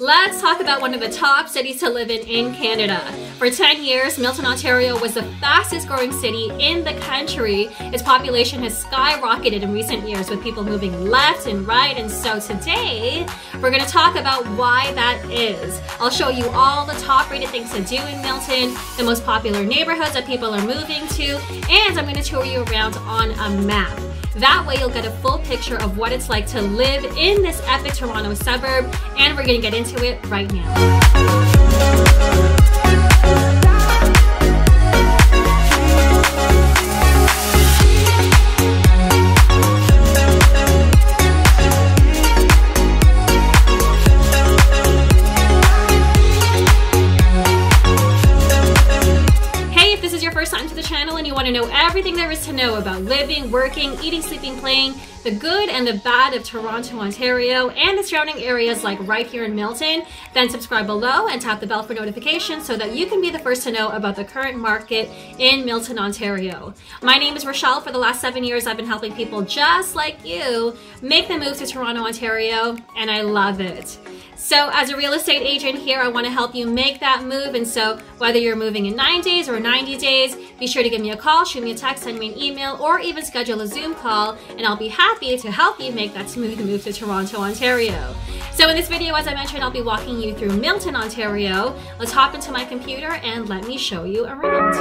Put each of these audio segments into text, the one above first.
Let's talk about one of the top cities to live in in Canada. For 10 years, Milton, Ontario was the fastest growing city in the country. Its population has skyrocketed in recent years with people moving left and right. And so today, we're going to talk about why that is. I'll show you all the top rated things to do in Milton, the most popular neighborhoods that people are moving to, and I'm going to tour you around on a map. That way you'll get a full picture of what it's like to live in this epic Toronto suburb and we're gonna get into it right now. to know everything there is to know about working, eating, sleeping, playing, the good and the bad of Toronto, Ontario, and the surrounding areas like right here in Milton, then subscribe below and tap the bell for notifications so that you can be the first to know about the current market in Milton, Ontario. My name is Rochelle. For the last seven years, I've been helping people just like you make the move to Toronto, Ontario, and I love it. So as a real estate agent here, I want to help you make that move. And so whether you're moving in nine days or 90 days, be sure to give me a call, shoot me a text, send me an email, or even schedule a Zoom call, and I'll be happy to help you make that smooth move to Toronto, Ontario. So in this video, as I mentioned, I'll be walking you through Milton, Ontario. Let's hop into my computer and let me show you around.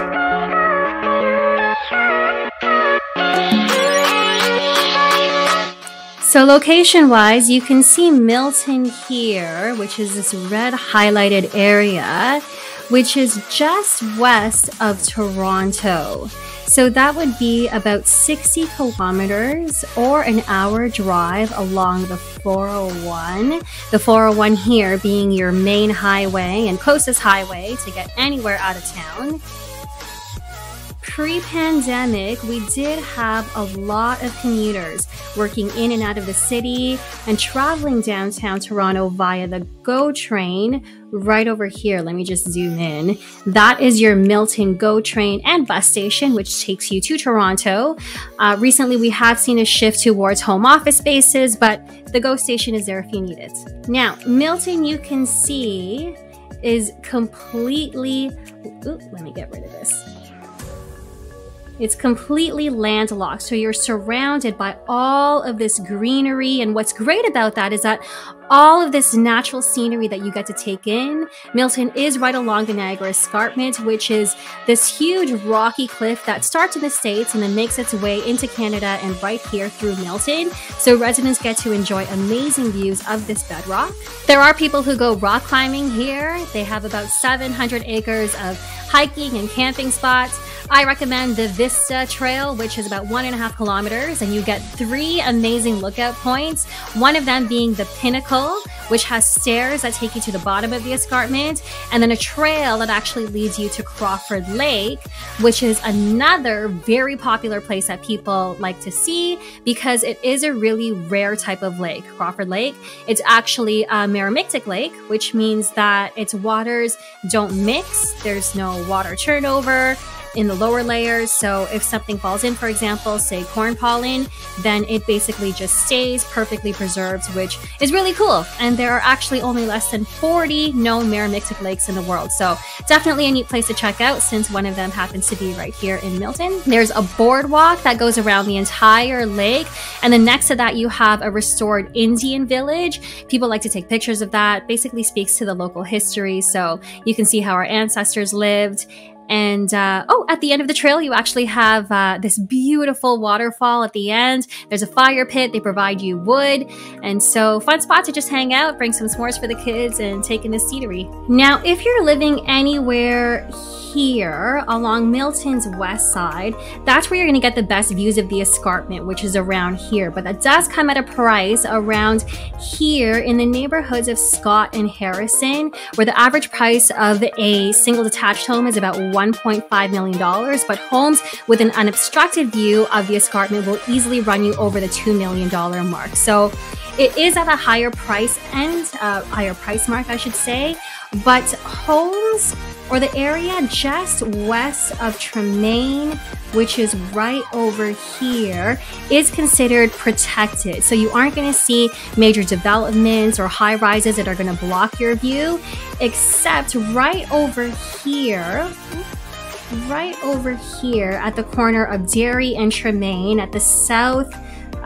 So location wise, you can see Milton here, which is this red highlighted area, which is just west of Toronto. So that would be about 60 kilometers or an hour drive along the 401. The 401 here being your main highway and closest highway to get anywhere out of town pre pandemic, we did have a lot of commuters working in and out of the city and traveling downtown Toronto via the GO train right over here. Let me just zoom in. That is your Milton GO train and bus station, which takes you to Toronto. Uh, recently, we have seen a shift towards home office spaces, but the GO station is there if you need it. Now, Milton, you can see, is completely. Let me get rid of this it's completely landlocked, so you're surrounded by all of this greenery. And what's great about that is that all of this natural scenery that you get to take in. Milton is right along the Niagara Escarpment, which is this huge rocky cliff that starts in the States and then makes its way into Canada and right here through Milton. So residents get to enjoy amazing views of this bedrock. There are people who go rock climbing here. They have about 700 acres of hiking and camping spots. I recommend the Vista Trail, which is about one and a half kilometers, and you get three amazing lookout points. One of them being the pinnacle which has stairs that take you to the bottom of the escarpment, and then a trail that actually leads you to Crawford Lake, which is another very popular place that people like to see because it is a really rare type of lake, Crawford Lake. It's actually a meromictic lake, which means that its waters don't mix, there's no water turnover, in the lower layers. So if something falls in, for example, say corn pollen, then it basically just stays perfectly preserved, which is really cool. And there are actually only less than 40 known meromictic lakes in the world. So definitely a neat place to check out since one of them happens to be right here in Milton. There's a boardwalk that goes around the entire lake. And then next to that, you have a restored Indian village. People like to take pictures of that. Basically speaks to the local history. So you can see how our ancestors lived and uh, oh, at the end of the trail, you actually have uh, this beautiful waterfall at the end. There's a fire pit. They provide you wood. And so, fun spot to just hang out, bring some s'mores for the kids, and take in the scenery. Now, if you're living anywhere here along Milton's west side, that's where you're going to get the best views of the escarpment, which is around here. But that does come at a price around here in the neighborhoods of Scott and Harrison, where the average price of a single detached home is about $1.5 million. But homes with an unobstructed view of the escarpment will easily run you over the $2 million mark. So It is at a higher price end, uh, higher price mark, I should say, but homes or the area just west of Tremaine, which is right over here, is considered protected. So you aren't going to see major developments or high rises that are going to block your view, except right over here right over here at the corner of Derry and Tremaine at the south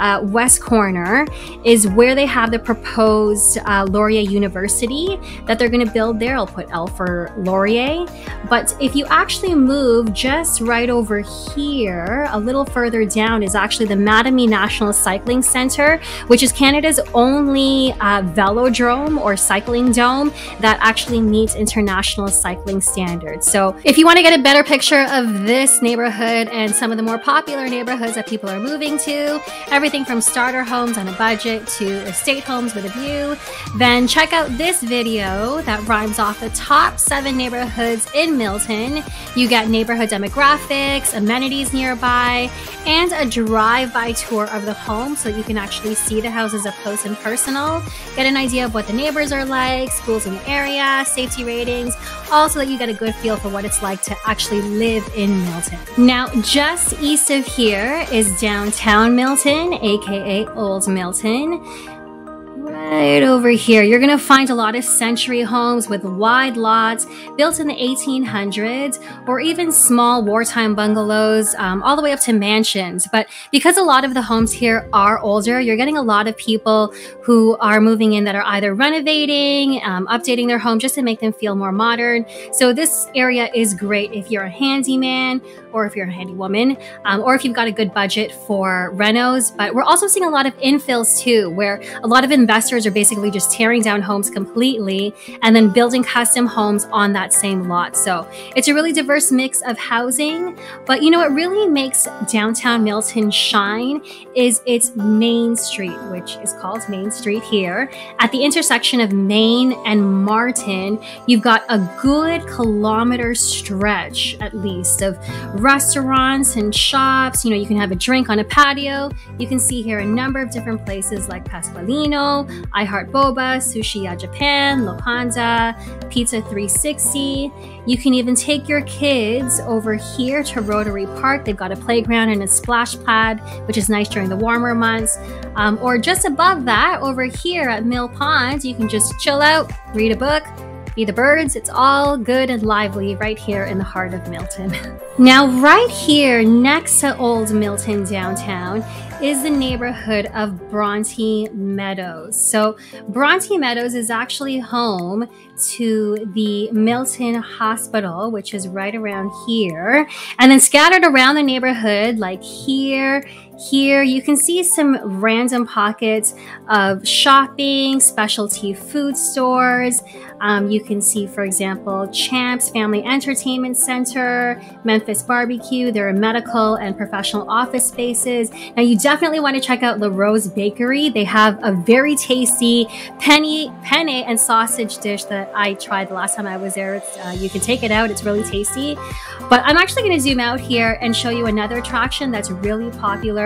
uh, west corner is where they have the proposed uh, Laurier University that they're going to build there. I'll put L for Laurier. But if you actually move just right over here, a little further down, is actually the Mattamy National Cycling Center, which is Canada's only uh, velodrome or cycling dome that actually meets international cycling standards. So if you want to get a better picture of this neighborhood and some of the more popular neighborhoods that people are moving to, everything from starter homes on a budget to estate homes with a view, then check out this video that rhymes off the top seven neighborhoods in Milton. You get neighborhood demographics, amenities nearby, and a drive-by tour of the home so you can actually see the houses up close and personal, get an idea of what the neighbors are like, schools in the area, safety ratings, all so that you get a good feel for what it's like to actually live in Milton. Now, just east of here is downtown Milton aka Old Milton right over here, you're going to find a lot of century homes with wide lots built in the 1800s or even small wartime bungalows, um, all the way up to mansions. But because a lot of the homes here are older, you're getting a lot of people who are moving in that are either renovating, um, updating their home just to make them feel more modern. So this area is great if you're a handyman or if you're a handy woman, um, or if you've got a good budget for renos. But we're also seeing a lot of infills too, where a lot of investors are basically just tearing down homes completely and then building custom homes on that same lot. So it's a really diverse mix of housing. But you know what really makes downtown Milton shine is its Main Street, which is called Main Street here. At the intersection of Main and Martin, you've got a good kilometer stretch at least of restaurants and shops. You know, you can have a drink on a patio. You can see here a number of different places like Pasqualino, I Heart Boba, Sushi Ya Japan, Lopanda, Pizza 360. You can even take your kids over here to Rotary Park. They've got a playground and a splash pad, which is nice during the warmer months. Um, or just above that, over here at Mill Pond, you can just chill out, read a book, be the birds. It's all good and lively right here in the heart of Milton. now, right here next to Old Milton downtown is the neighborhood of Bronte Meadows. So, Bronte Meadows is actually home to the Milton Hospital, which is right around here. And then scattered around the neighborhood, like here, here, you can see some random pockets of shopping, specialty food stores. Um, you can see, for example, Champs Family Entertainment Center, Memphis Barbecue. There are medical and professional office spaces. Now, you definitely want to check out La Rose Bakery. They have a very tasty penny, penne and sausage dish that I tried the last time I was there. Uh, you can take it out. It's really tasty. But I'm actually going to zoom out here and show you another attraction that's really popular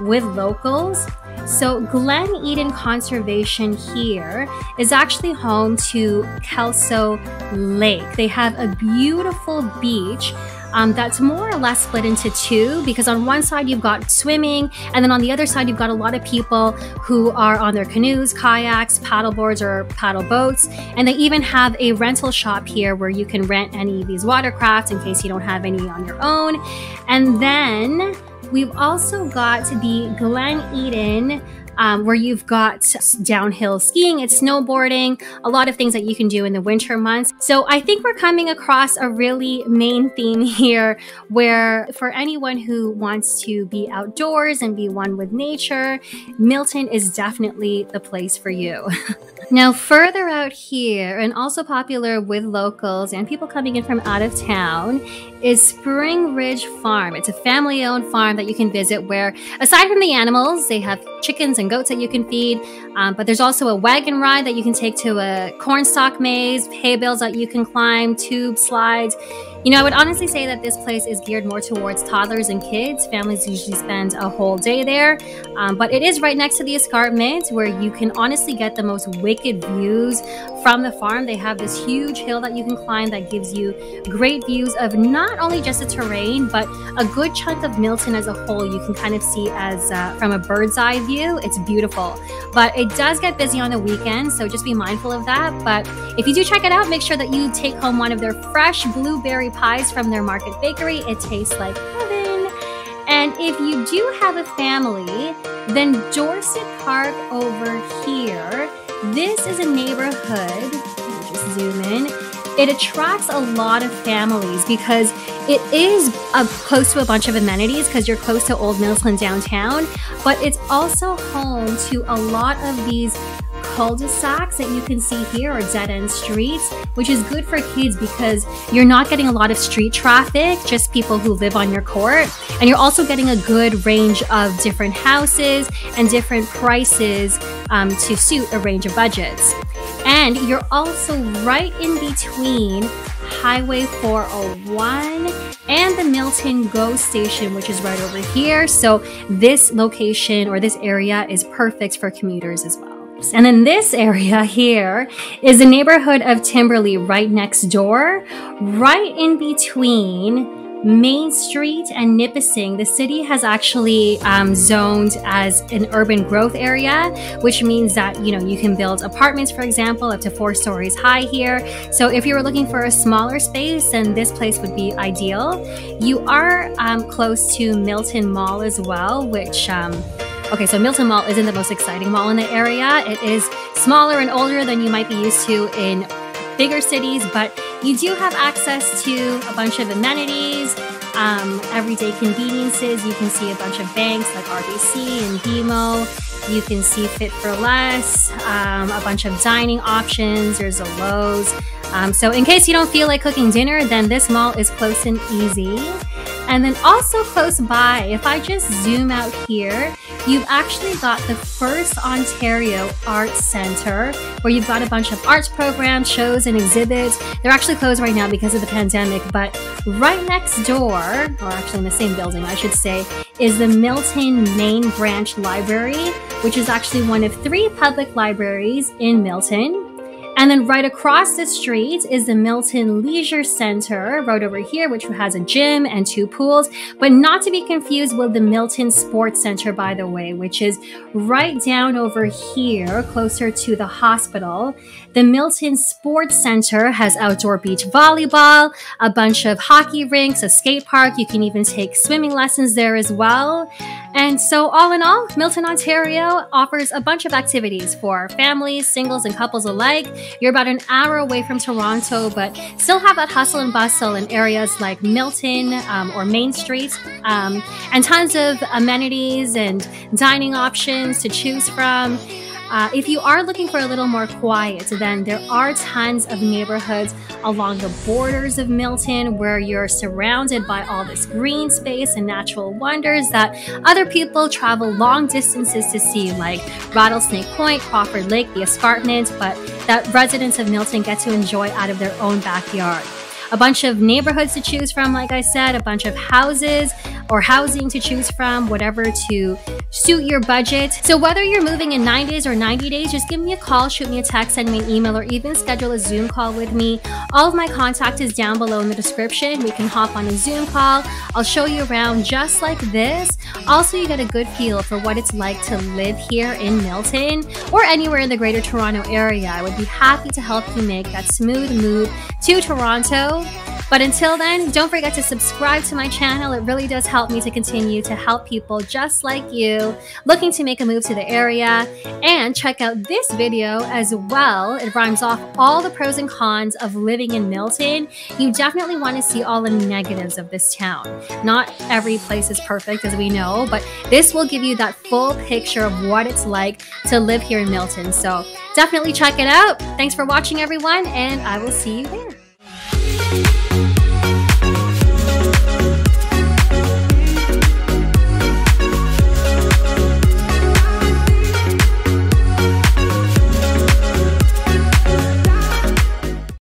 with locals. So, Glen Eden Conservation here is actually home to Kelso Lake. They have a beautiful beach um, that's more or less split into two because on one side you've got swimming, and then on the other side you've got a lot of people who are on their canoes, kayaks, paddle boards, or paddle boats. And they even have a rental shop here where you can rent any of these watercrafts in case you don't have any on your own. And then We've also got the Glen Eden um, where you've got downhill skiing, it's snowboarding, a lot of things that you can do in the winter months. So I think we're coming across a really main theme here where for anyone who wants to be outdoors and be one with nature, Milton is definitely the place for you. Now, further out here, and also popular with locals and people coming in from out of town, is Springridge Farm. It's a family owned farm that you can visit where, aside from the animals, they have chickens and goats that you can feed. Um, but there's also a wagon ride that you can take to a cornstalk maze, hay bales that you can climb, tube slides. You know, I would honestly say that this place is geared more towards toddlers and kids. Families usually spend a whole day there, um, but it is right next to the escarpment where you can honestly get the most wicked views from the farm. They have this huge hill that you can climb that gives you great views of not only just the terrain, but a good chunk of Milton as a whole. You can kind of see as uh, from a bird's eye view. It's beautiful, but it does get busy on the weekends, so just be mindful of that. But if you do check it out, make sure that you take home one of their fresh blueberry pies from their market bakery. It tastes like heaven. And if you do have a family, then Dorset Park over here, this is a neighborhood. just zoom in. It attracts a lot of families because it is a, close to a bunch of amenities because you're close to Old Milton downtown, but it's also home to a lot of these cul-de-sacs that you can see here or dead-end streets, which is good for kids because you're not getting a lot of street traffic, just people who live on your court. And you're also getting a good range of different houses and different prices um, to suit a range of budgets. And you're also right in between Highway 401 and the Milton GO station, which is right over here. So this location or this area is perfect for commuters as well. And then this area here is the neighborhood of Timberlea right next door, right in between Main Street and Nipissing, the city has actually um, zoned as an urban growth area, which means that you know you can build apartments, for example, up to four stories high here. So if you were looking for a smaller space, then this place would be ideal. You are um, close to Milton Mall as well, which um, Okay, so Milton Mall isn't the most exciting mall in the area. It is smaller and older than you might be used to in bigger cities, but you do have access to a bunch of amenities, um, everyday conveniences. You can see a bunch of banks like RBC and BMO. You can see Fit for Less, um, a bunch of dining options. There's a Lowe's. Um, so, in case you don't feel like cooking dinner, then this mall is close and easy. And then also close by, if I just zoom out here, you've actually got the FirstOntario Art Center where you've got a bunch of arts programs, shows, and exhibits. They're actually closed right now because of the pandemic, but right next door, or actually in the same building, I should say, is the Milton Main Branch Library, which is actually one of three public libraries in Milton. And then right across the street is the Milton Leisure Center, right over here, which has a gym and two pools, but not to be confused with the Milton Sports Center, by the way, which is right down over here, closer to the hospital. The Milton Sports Center has outdoor beach volleyball, a bunch of hockey rinks, a skate park. You can even take swimming lessons there as well. And so, all in all, Milton, Ontario offers a bunch of activities for families, singles, and couples alike. You're about an hour away from Toronto, but still have that hustle and bustle in areas like Milton um, or Main Street, um, and tons of amenities and dining options to choose from. Uh, if you are looking for a little more quiet, then there are tons of neighborhoods along the borders of Milton where you're surrounded by all this green space and natural wonders that other people travel long distances to see, like Rattlesnake Point, Crawford Lake, the escarpment, but that residents of Milton get to enjoy out of their own backyard. A bunch of neighborhoods to choose from, like I said, a bunch of houses or housing to choose from, whatever to suit your budget. So whether you're moving in nine days or 90 days, just give me a call, shoot me a text, send me an email, or even schedule a Zoom call with me. All of my contact is down below in the description. We can hop on a Zoom call. I'll show you around just like this. Also, you get a good feel for what it's like to live here in Milton or anywhere in the greater Toronto area. I would be happy to help you make that smooth move to Toronto but until then, don't forget to subscribe to my channel. It really does help me to continue to help people just like you looking to make a move to the area. And check out this video as well. It rhymes off all the pros and cons of living in Milton. You definitely want to see all the negatives of this town. Not every place is perfect, as we know, but this will give you that full picture of what it's like to live here in Milton. So definitely check it out. Thanks for watching, everyone, and I will see you there.